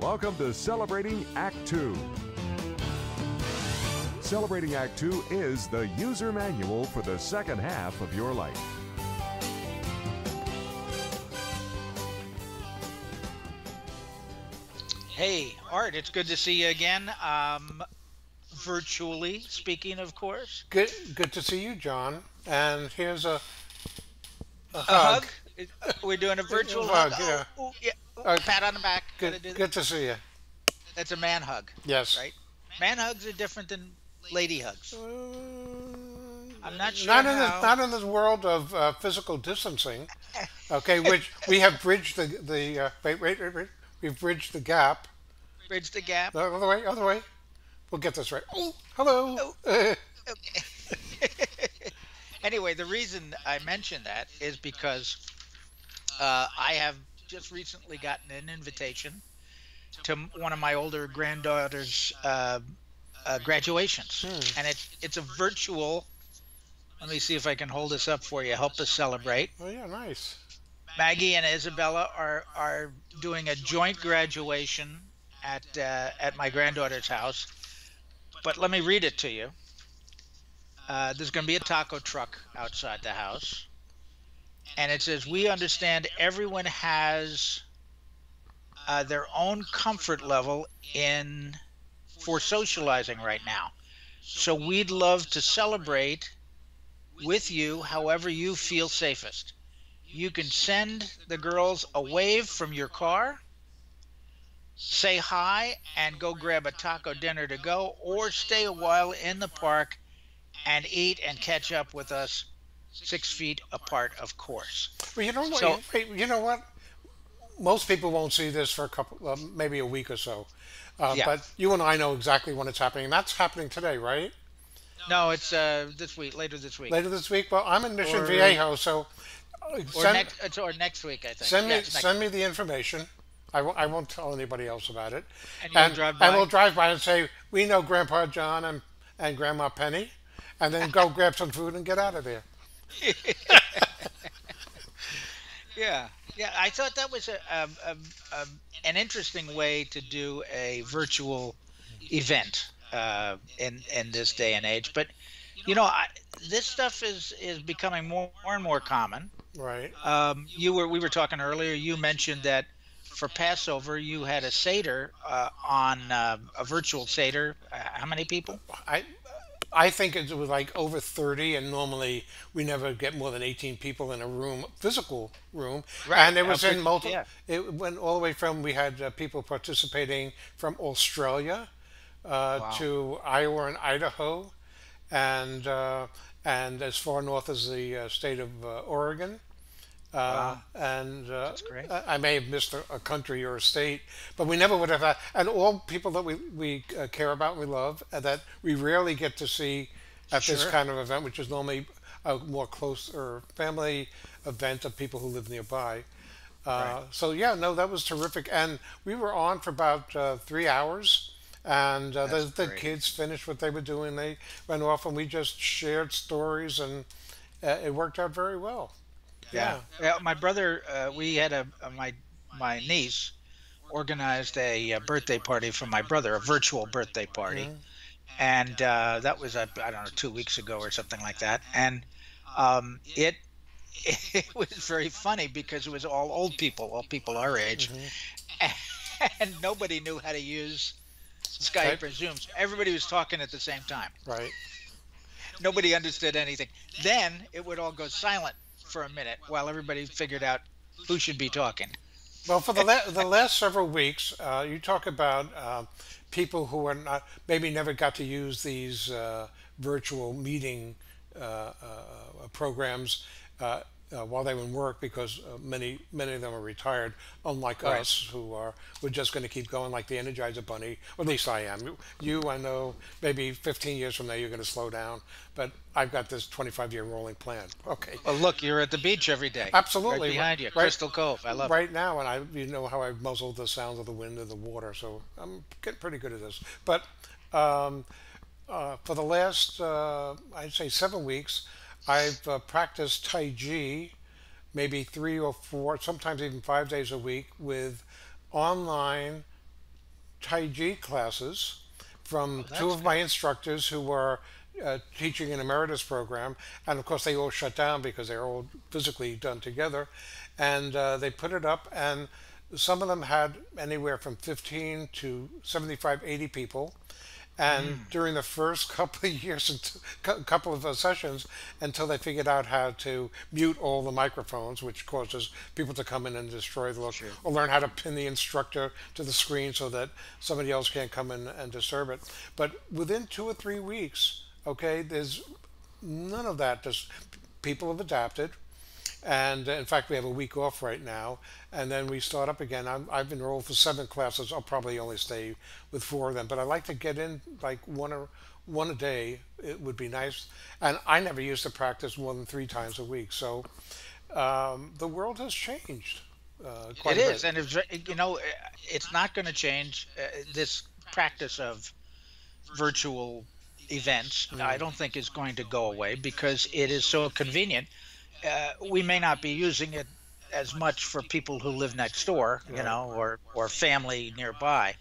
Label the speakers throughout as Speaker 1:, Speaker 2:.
Speaker 1: Welcome to Celebrating Act 2. Celebrating Act 2 is the user manual for the second half of your life.
Speaker 2: Hey, Art, it's good to see you again. Um, virtually speaking, of course.
Speaker 3: Good, good to see you, John. And here's a, a
Speaker 2: A
Speaker 3: hug.
Speaker 2: hug? We're doing a virtual
Speaker 3: hug,
Speaker 2: hug.
Speaker 3: yeah.
Speaker 2: Oh, oh, yeah. Oh,
Speaker 3: Uh,
Speaker 2: pat on the back.
Speaker 3: Good, good to see you.
Speaker 2: That's a man hug,
Speaker 3: Yes.
Speaker 2: right? Man hugs are different than lady hugs. I'm not sure
Speaker 3: Not in
Speaker 2: how-
Speaker 3: this, not in this world of uh, physical distancing. Okay, which we have bridged the the uh, wait wait wait wait. We've bridged the gap.
Speaker 2: Bridge the gap.
Speaker 3: The other way, other way. We'll get this right. Oh, hello. Okay.
Speaker 2: Anyway, the reason I mention that is because uh, I have just recently gotten an invitation to one of my older granddaughter's uh, uh, graduations, and it's it's a virtual. Let me see if I can hold this up for you. Help us celebrate.
Speaker 3: oh yeah, nice.
Speaker 2: Maggie and Isabella are are doing a joint graduation at uh, at my granddaughter's house. But let me read it to you. Uh, there's going to be a taco truck outside the house, and it says, "We understand everyone has uh, their own comfort level in for socializing right now, so we'd love to celebrate with you however you feel safest." you can send the girls a wave from your car, say hi, and go grab a taco dinner to go, or stay a while in the park and eat and catch up with us six feet apart, of course.
Speaker 3: Well, you know what?
Speaker 2: So-
Speaker 3: you know what? Most people won't see this for a couple, uh, maybe a week or so. Uh,
Speaker 2: Yeah.
Speaker 3: But you and I know exactly when it's happening. That's happening today, right?
Speaker 2: No, it's uh, this week, later this week,
Speaker 3: Later this week. Well, I'm in Mission
Speaker 2: Or-
Speaker 3: Viejo, so uh,
Speaker 2: or
Speaker 3: send,
Speaker 2: next, or next week, I think.
Speaker 3: send me
Speaker 2: Yeah, it's next-
Speaker 3: send me the information. I won't, tell anybody else about it.
Speaker 2: And by?
Speaker 3: and we'll drive by and say we know Grandpa John and, and Grandma Penny, and then go grab some food and get out of there.
Speaker 2: Yeah, yeah. I thought that was a, a, a, a an interesting way to do a virtual event uh, in in this day and age. But you know, I, this stuff is is becoming more, more and more common.
Speaker 3: Right.
Speaker 2: Um, you were we were talking earlier. You mentioned that for Passover you had a seder uh, on uh, a virtual seder. Uh, how many people?
Speaker 3: I I think it was like over 30 and normally we never get more than 18 people in a room physical room
Speaker 2: Right.
Speaker 3: and it was
Speaker 2: Uh,
Speaker 3: in multiple
Speaker 2: yeah.
Speaker 3: it went all the way from we had uh, people participating from Australia uh,
Speaker 2: Wow.
Speaker 3: to Iowa and Idaho and uh, and as far north as the uh, state of uh, Oregon uh, and uh. I may have missed a, a country or a state, but we never would have had, and all people that we, we uh, care about we love, and that we rarely get to see at this kind of event, which is normally a more close or family event of people who live nearby. Uh, So yeah, no, that was terrific, and we were on for about uh, three hours, and uh, the, the kids finished what they were doing. They went off, and we just shared stories, and uh, it worked out very well.
Speaker 2: Yeah. yeah my brother, uh, we had a, a my my niece organized a, uh birthday party for my brother, a virtual birthday party, and uh, that was uh, I don't know two weeks ago or something like that, and um, it. It was very funny because it was all old people, all people our age, and nobody knew how to use Skype
Speaker 3: Skype.
Speaker 2: or Zoom. So everybody was talking at the same time.
Speaker 3: Right.
Speaker 2: Nobody understood anything. Then it would all go silent for a minute while everybody figured out who should be talking.
Speaker 3: Well, for the la- the last several weeks, uh, you talk about uh, people who are not maybe never got to use these uh, virtual meeting uh, uh, programs uh, while they were in work because uh, many many of them are retired, unlike
Speaker 2: Right.
Speaker 3: us who are we're just going to keep going like the Energizer Bunny. Or at least I am. You, I know, maybe 15 years from now you're going to slow down, but I've got this 25 year rolling plan. Okay.
Speaker 2: Well, look, you're at the beach every day.
Speaker 3: Absolutely.
Speaker 2: Right behind you,
Speaker 3: Right-
Speaker 2: Crystal Cove. I love it.
Speaker 3: right now, and I you know how I muzzle the sounds of the wind and the water, so I'm getting pretty good at this. But um, uh, for the last uh, I'd say seven weeks, I've uh, practiced Tai Chi, maybe three or four, sometimes even five days a week with online Tai Chi classes from
Speaker 2: Oh,
Speaker 3: two of my instructors who were uh, teaching an emeritus program. And of course, they all shut down because they're all physically done together. And uh, they put it up, and some of them had anywhere from 15 to 75, 80 people. And during the first couple of years, and cou- couple of uh, sessions, until they figured out how to mute all the microphones, which causes people to come in and destroy the look, or learn how to pin the instructor to the screen so that somebody else can't come in and disturb it. But within two or three weeks, okay, there's none of that. Just people have adapted and uh, in fact, we have a week off right now, and then we start up again. I'm, I've enrolled for seven classes. I'll probably only stay with four of them, but I like to get in like one or one a day. It would be nice, and I never used to practice more than three times a week. So um, the world has changed uh,
Speaker 2: It
Speaker 3: quite a
Speaker 2: is,
Speaker 3: bit.
Speaker 2: and it's you know uh, it's not going to change uh, this practice of virtual events. I don't think is going to go away because it is so convenient. Uh, we may not be using it as much for people who live next door, you know, or or family nearby.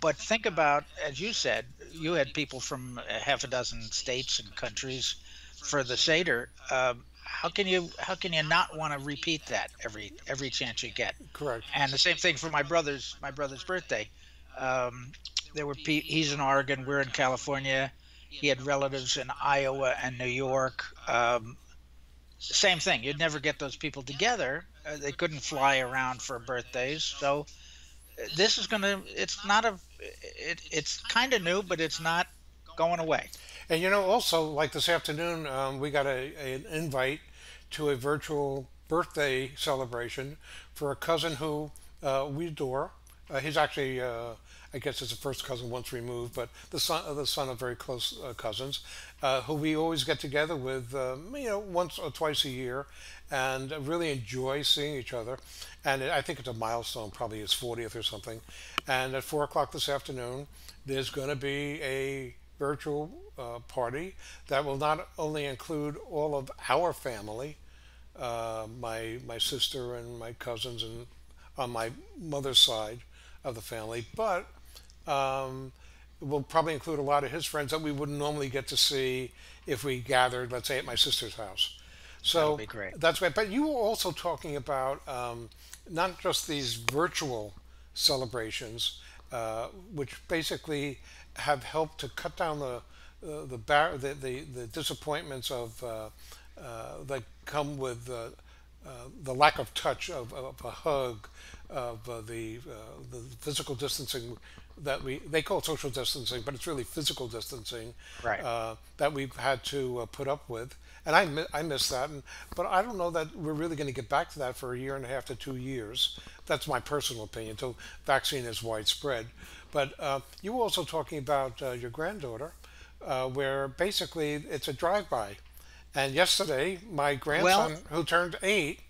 Speaker 2: But think about, as you said, you had people from half a dozen states and countries for the Seder. Um, how can you how can you not want to repeat that every every chance you get?
Speaker 3: Correct.
Speaker 2: And the same thing for my brother's my brother's birthday. Um, there were pe- he's in Oregon, we're in California. He had relatives in Iowa and New York. Um, same thing. You'd never get those people together. Uh, they couldn't fly around for birthdays. So uh, this is gonna. It's not a. It, it's kind of new, but it's not going away.
Speaker 3: And you know, also like this afternoon, um, we got a, a- an invite to a virtual birthday celebration for a cousin who uh, we adore. Uh, he's actually, uh, I guess, it's a first cousin once removed, but the son, uh, the son of very close uh, cousins, uh, who we always get together with, um, you know, once or twice a year, and really enjoy seeing each other. And I think it's a milestone, probably his 40th or something. And at four o'clock this afternoon, there's going to be a virtual uh, party that will not only include all of our family, my my sister and my cousins and on my mother's side of the family, but um, it will probably include a lot of his friends that we wouldn't normally get to see if we gathered, let's say, at my sister's house. So
Speaker 2: be great.
Speaker 3: that's right. But you were also talking about um, not just these virtual celebrations, uh, which basically have helped to cut down the uh, the, bar- the the the disappointments of uh, uh, that come with uh, the lack of touch of, of a hug, of uh, the uh, the physical distancing that we they call it social distancing, but it's really physical distancing
Speaker 2: Right.
Speaker 3: uh, that we've had to uh, put up with. And I, mi- I miss that. And, but I don't know that we're really going to get back to that for a year and a half to two years. That's my personal opinion until vaccine is widespread. But uh, you were also talking about uh, your granddaughter, uh, where basically it's a drive-by. And yesterday, my grandson, who turned eight,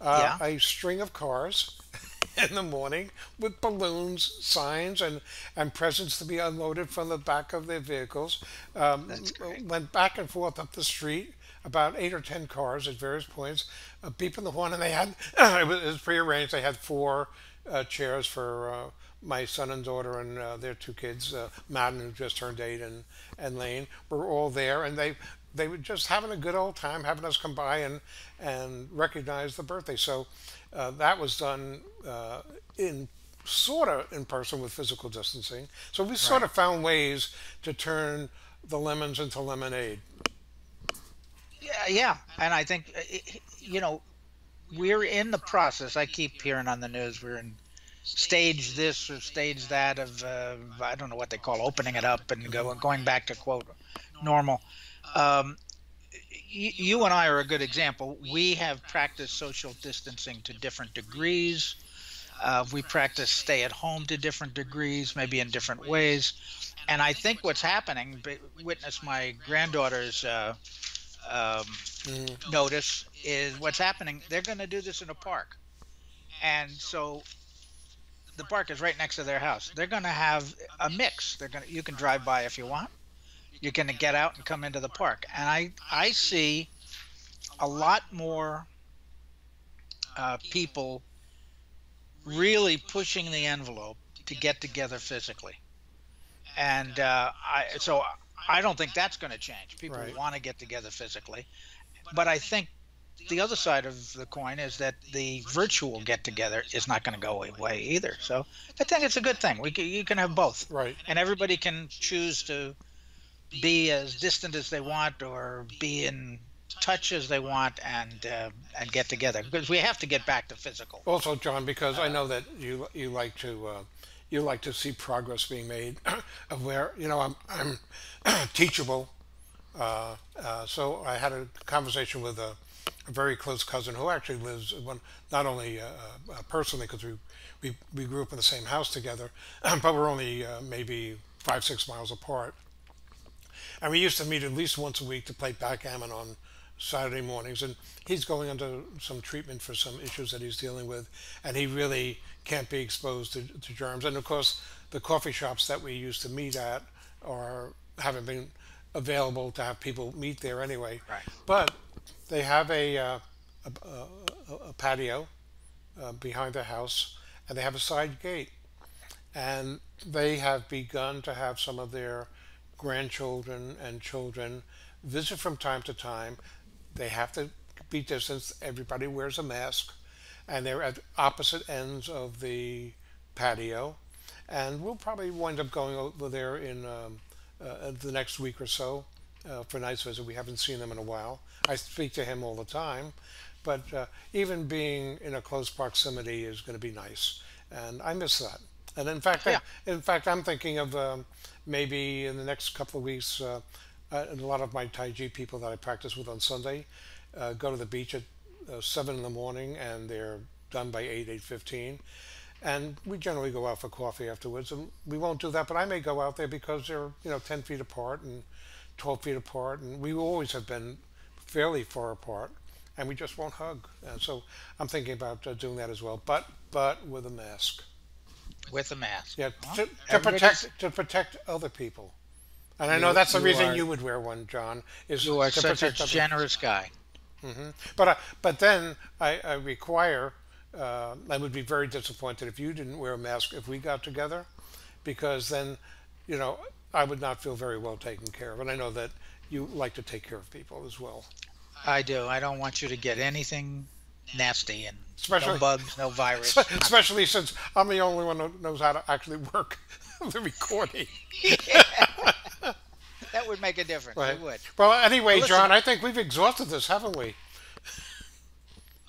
Speaker 3: uh,
Speaker 2: Yeah.
Speaker 3: a string of cars in the morning with balloons, signs, and, and presents to be unloaded from the back of their vehicles. Um, Went back and forth up the street, about eight or ten cars at various points, uh, beeping the horn, and they had it was, it was prearranged. They had four uh, chairs for uh, my son and daughter and uh, their two kids, uh, Madden, who just turned eight, and and Lane, were all there, and they they were just having a good old time, having us come by and and recognize the birthday. So uh, that was done uh, in sort of in person with physical distancing. So we sort
Speaker 2: Right.
Speaker 3: of found ways to turn the lemons into lemonade.
Speaker 2: Yeah, yeah, and I think uh, you know we're in the process. I keep hearing on the news we're in stage this or stage that of uh, I don't know what they call opening it up and go, going back to quote normal. Um, y- you and I are a good example. We have practiced social distancing to different degrees. Uh, we practice stay at home to different degrees, maybe in different ways. And I think what's happening, witness my granddaughter's uh, um,
Speaker 3: Mm,
Speaker 2: notice is what's happening. They're going to do this in a park, and so the park is right next to their house. They're going to have a mix. They're going to you can drive by if you want. You can get out and come into the park, and I I see a lot more uh, people really pushing the envelope, to get together physically, and uh, I so I don't think that's going to change. People
Speaker 3: Right.
Speaker 2: want to get together physically, but I think the other side of the coin is that the virtual get together is not going to go away either. So I think it's a good thing. We can, you can have both,
Speaker 3: Right.
Speaker 2: and everybody can choose to be as distant as they want or be in touch as they want and uh, and get together because we have to get back to physical.
Speaker 3: Also, John, because I know that you you like to uh, you like to see progress being made of where you know I'm I'm teachable. Uh, uh, so I had a conversation with a, a very close cousin who actually lives one not only uh, uh, personally because we, we we grew up in the same house together, but we're only maybe five six miles apart. And we used to meet at least once a week to play backgammon on Saturday mornings. And he's going under some treatment for some issues that he's dealing with. And he really can't be exposed to, to germs. And of course, the coffee shops that we used to meet at are haven't been available to have people meet there anyway.
Speaker 2: Right.
Speaker 3: But they have a, uh, a, a, a patio uh, behind the house, and they have a side gate and they have begun to have some of their grandchildren and children visit from time to time. They have to be distanced. Everybody wears a mask, and they're at opposite ends of the patio. And we'll probably wind up going over there in um, uh, the next week or so uh, for a nice visit. We haven't seen them in a while. I speak to him all the time, but uh, even being in a close proximity is going to be nice, and I miss that. And in fact,
Speaker 2: Yeah.
Speaker 3: I, in fact, I'm thinking of um, maybe in the next couple of weeks, uh, uh, and a lot of my Tai Chi people that I practice with on Sunday uh, go to the beach at uh, seven in the morning, and they're done by eight, eight fifteen. And we generally go out for coffee afterwards, and we won't do that. But I may go out there because they're you know ten feet apart and twelve feet apart, and we always have been fairly far apart, and we just won't hug. And so I'm thinking about uh, doing that as well, but but with a mask.
Speaker 2: With a mask.
Speaker 3: Yeah, to, to protect to protect other people. And I know that's the reason
Speaker 2: are-
Speaker 3: you would wear one, John. Is
Speaker 2: You are
Speaker 3: to
Speaker 2: such a
Speaker 3: protect other-
Speaker 2: generous guy.
Speaker 3: But I, but then I, I require. Uh, I would be very disappointed if you didn't wear a mask if we got together, because then, you know, I would not feel very well taken care of. And I know that you like to take care of people as well.
Speaker 2: I do. I don't want you to get anything nasty and
Speaker 3: Especially-
Speaker 2: no bugs, no virus.
Speaker 3: Especially since I'm the only one who knows how to actually work the recording.
Speaker 2: that would make a difference.
Speaker 3: Right.
Speaker 2: It would.
Speaker 3: Well, anyway,
Speaker 2: listen-
Speaker 3: John, I think we've exhausted this, haven't we?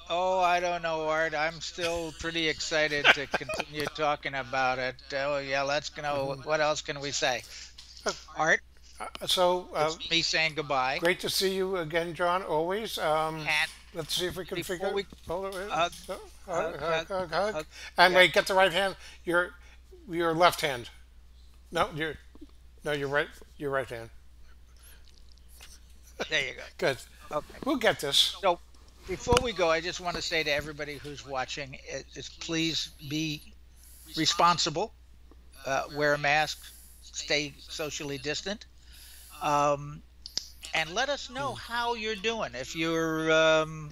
Speaker 2: Oh, I don't know, Art. I'm still pretty excited to continue talking about it. Oh, yeah, let's go. What else can we say? Art,
Speaker 3: So, uh,
Speaker 2: me saying goodbye.
Speaker 3: great to see you again, John. Always. Um,
Speaker 2: And
Speaker 3: let's see if we can
Speaker 2: before
Speaker 3: figure.
Speaker 2: we-
Speaker 3: hold it,
Speaker 2: hug,
Speaker 3: hug,
Speaker 2: hug,
Speaker 3: hug. And wait, get the right hand. Your your left hand. No, your no, your right. Your right hand.
Speaker 2: there you go.
Speaker 3: Good.
Speaker 2: Okay.
Speaker 3: We'll get this.
Speaker 2: So, before we go, I just want to say to everybody who's watching, is please be responsible, uh, wear a mask, stay socially distant, um, and let us know how you're doing. If you're um,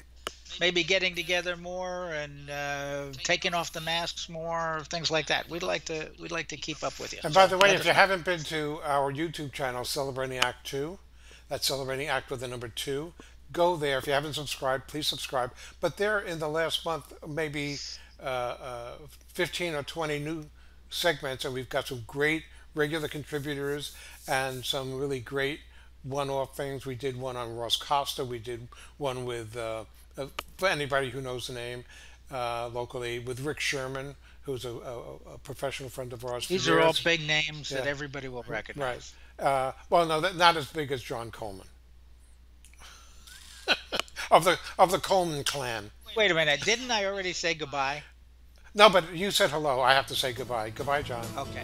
Speaker 2: maybe getting together more and uh, taking off the masks more, things like that, we'd like to we'd like to keep up with you.
Speaker 3: And by the way,
Speaker 2: let
Speaker 3: if you
Speaker 2: know.
Speaker 3: haven't been to our YouTube channel, Celebrating Act Two, that's Celebrating Act with the number two. Go there. If you haven't subscribed, please subscribe. But there, in the last month, maybe uh, uh, 15 or 20 new segments, and we've got some great regular contributors and some really great one-off things. We did one on Ross Costa. We did one with uh, uh, for anybody who knows the name uh, locally with Rick Sherman, who's a, a, a professional friend of ours.
Speaker 2: these are all big names that everybody will recognize.
Speaker 3: Right. Uh, well, no, not as big as John Coleman. of the of the Coleman clan.
Speaker 2: Wait a minute, didn't I already say goodbye?
Speaker 3: No, but you said hello. I have to say goodbye. Goodbye, John.
Speaker 2: Okay.